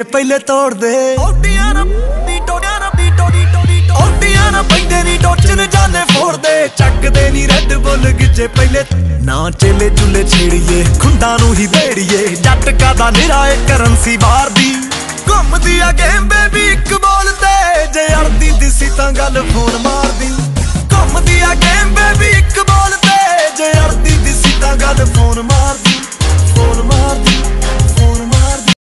ਪਹਿਲੇ ਤੋੜ ਦੇ। ਓਡੀਆਂ ਨਾ ਬੀਟੋੜਿਆਂ ਨਾ ਬੀਟੋ ਡੀਟੋ ਡੀਟੋ ਓਡੀਆਂ ਨਾ ਪੈਂਦੇ ਨਹੀਂ ਟੋਚਨ ਜਾਣੇ ਫੋੜਦੇ। ਚੱਕਦੇ ਨਹੀਂ ਰੈੱਡ ਬੁੱਲ ਗਿੱਜੇ ਪਹਿਲੇ। ਨਾ ਚੇਲੇ ਚੁੱਲੇ ਛੇੜੀਏ, ਖੁੰਡਾਂ ਨੂੰ ਹੀ ਵੇੜੀਏ ਜੱਟ ਕਾ ਦਾ ਨਿਰਾ ਏ ਕਰੰਸੀ ਬਾਹਰ ਦੀ ਘੁੰਮਦੀ ਆ ਗੇਮ ਬੇਬੀ, ਇੱਕ ਬੋਲ ਤੇ। ਜੇ ਅੜਦੀ ਦਿਸੀ ਤਾਂ ਗੱਲ ਫੋਨ ਮਾਰ